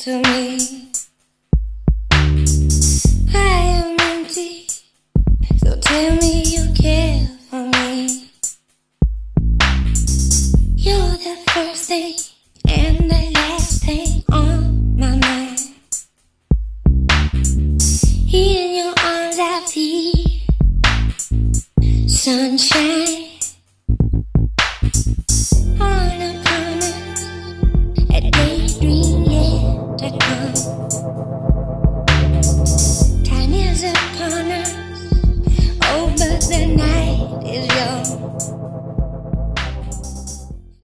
to me. I am empty, so tell me you care for me. You're the first thing and the last thing on my mind. In your arms, I feel sunshine. On a promise, a day.